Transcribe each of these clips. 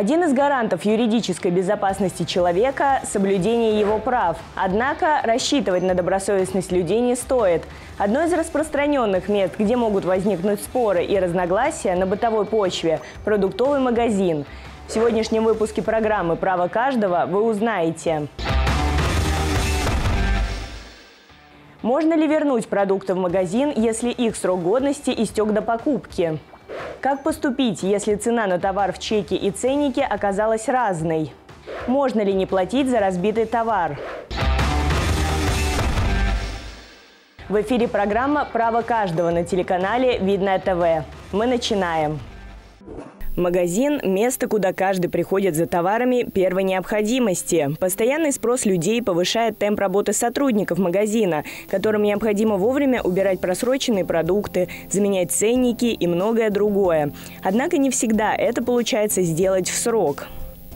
Один из гарантов юридической безопасности человека – соблюдение его прав. Однако рассчитывать на добросовестность людей не стоит. Одно из распространенных мест, где могут возникнуть споры и разногласия на бытовой почве – продуктовый магазин. В сегодняшнем выпуске программы «Право каждого» вы узнаете. Можно ли вернуть продукты в магазин, если их срок годности истек до покупки? Как поступить, если цена на товар в чеке и ценнике оказалась разной? Можно ли не платить за разбитый товар? В эфире программа «Право каждого» на телеканале «Видное ТВ». Мы начинаем. Магазин – место, куда каждый приходит за товарами первой необходимости. Постоянный спрос людей повышает темп работы сотрудников магазина, которым необходимо вовремя убирать просроченные продукты, заменять ценники и многое другое. Однако не всегда это получается сделать в срок.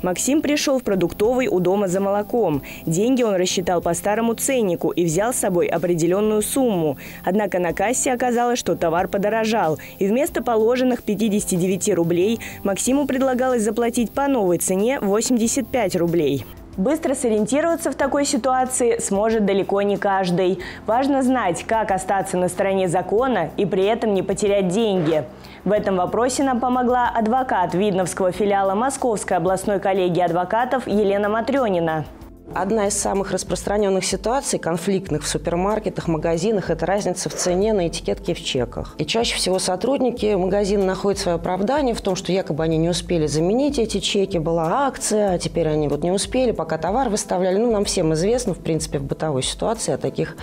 Максим пришел в продуктовый у дома за молоком. Деньги он рассчитал по старому ценнику и взял с собой определенную сумму. Однако на кассе оказалось, что товар подорожал. И вместо положенных 59 рублей Максиму предлагалось заплатить по новой цене 85 рублей. Быстро сориентироваться в такой ситуации сможет далеко не каждый. Важно знать, как остаться на стороне закона и при этом не потерять деньги. В этом вопросе нам помогла адвокат Видновского филиала Московской областной коллегии адвокатов Елена Матренина. Одна из самых распространенных ситуаций, конфликтных в супермаркетах, магазинах, это разница в цене на этикетке в чеках. И чаще всего сотрудники магазина находят свое оправдание в том, что якобы они не успели заменить эти чеки, была акция, а теперь они вот не успели, пока товар выставляли. Ну, нам всем известно, в принципе, в бытовой ситуации о таких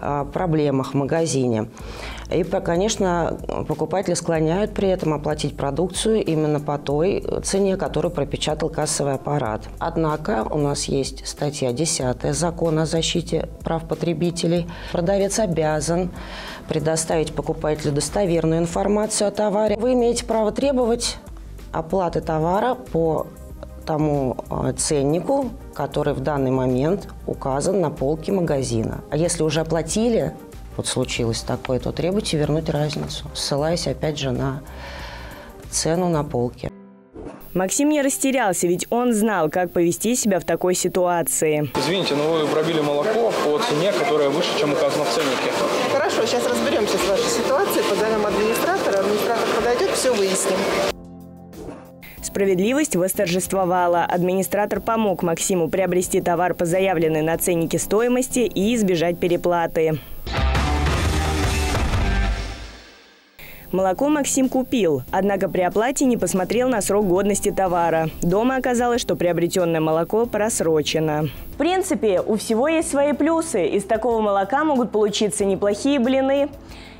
а, проблемах в магазине. И, конечно, покупатели склоняют при этом оплатить продукцию именно по той цене, которую пропечатал кассовый аппарат. Однако у нас есть статья 10 Закона о защите прав потребителей. Продавец обязан предоставить покупателю достоверную информацию о товаре. Вы имеете право требовать оплаты товара по тому а, ценнику, который в данный момент указан на полке магазина. А если уже оплатили, вот случилось такое, то требуйте вернуть разницу, ссылаясь опять же на цену на полке. Максим не растерялся, ведь он знал, как повести себя в такой ситуации. Извините, но вы пробили молоко по цене, которая выше, чем указано в ценнике. Хорошо, сейчас разберемся с вашей ситуацией, позовем администратора, администратор подойдет, все выясним. Справедливость восторжествовала. Администратор помог Максиму приобрести товар по заявленной на ценнике стоимости и избежать переплаты. Молоко Максим купил, однако при оплате не посмотрел на срок годности товара. Дома оказалось, что приобретенное молоко просрочено. В принципе, у всего есть свои плюсы. Из такого молока могут получиться неплохие блины.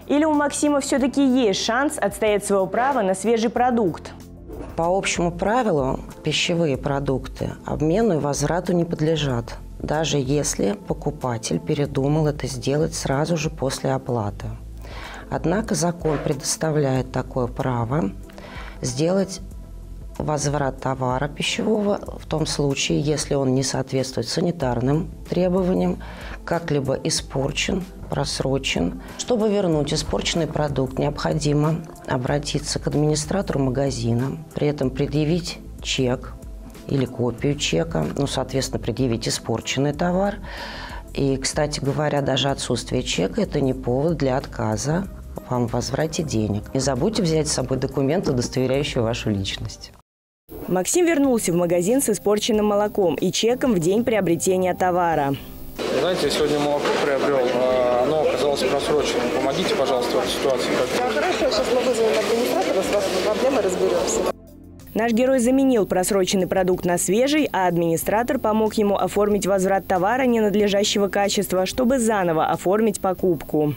Или у Максима все-таки есть шанс отстоять свое право на свежий продукт? По общему правилу, пищевые продукты обмену и возврату не подлежат, даже если покупатель передумал это сделать сразу же после оплаты. Однако закон предоставляет такое право сделать возврат товара пищевого в том случае, если он не соответствует санитарным требованиям, как-либо испорчен, просрочен. Чтобы вернуть испорченный продукт, необходимо обратиться к администратору магазина, при этом предъявить чек или копию чека, ну, соответственно, предъявить испорченный товар. И, кстати говоря, даже отсутствие чека – это не повод для отказа вам в возврате денег. Не забудьте взять с собой документы, удостоверяющие вашу личность. Максим вернулся в магазин с испорченным молоком и чеком в день приобретения товара. Знаете, я сегодня молоко приобрел, а оно оказалось просроченным. Помогите, пожалуйста, в этой ситуации. Да, хорошо, сейчас мы вызовем администратора, с вашей проблемой разберемся. Наш герой заменил просроченный продукт на свежий, а администратор помог ему оформить возврат товара ненадлежащего качества, чтобы заново оформить покупку.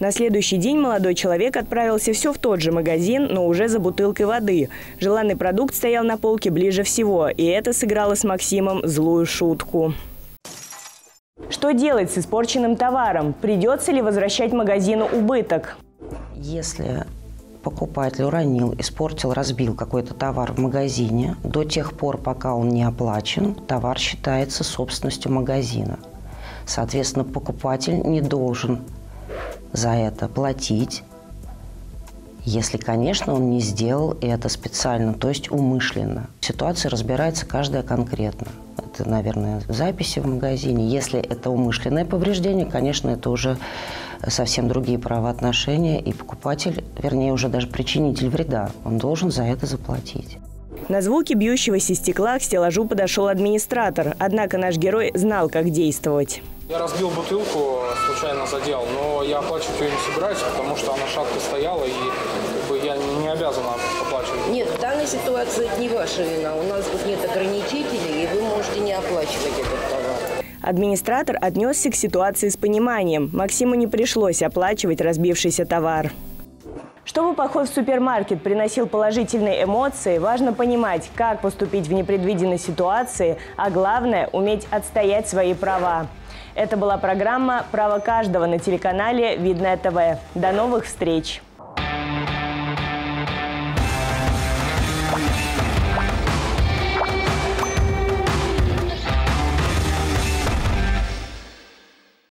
На следующий день молодой человек отправился все в тот же магазин, но уже за бутылкой воды. Желанный продукт стоял на полке ближе всего, и это сыграло с Максимом злую шутку. Что делать с испорченным товаром? Придется ли возвращать магазину убыток? Если покупатель уронил, испортил, разбил какой-то товар в магазине, до тех пор, пока он не оплачен, товар считается собственностью магазина. Соответственно, покупатель не должен за это платить, Если, конечно, он не сделал это специально, то есть умышленно. Ситуация разбирается каждая конкретно. Это, наверное, записи в магазине. Если это умышленное повреждение, конечно, это уже совсем другие правоотношения, и покупатель, вернее, уже даже причинитель вреда, он должен за это заплатить. На звуки бьющегося стекла к стеллажу подошел администратор, однако наш герой знал, как действовать. Я разбил бутылку, случайно задел, но я оплачивать ее не собираюсь, потому что она шатко стояла, и как бы, я не обязан оплачивать. Нет, в данной ситуации это не ваша вина. У нас тут нет ограничителей, и вы можете не оплачивать этот товар. Администратор отнесся к ситуации с пониманием. Максиму не пришлось оплачивать разбившийся товар. Чтобы поход в супермаркет приносил положительные эмоции, важно понимать, как поступить в непредвиденной ситуации, а главное – уметь отстоять свои права. Это была программа «Право каждого» на телеканале «Видное ТВ». До новых встреч!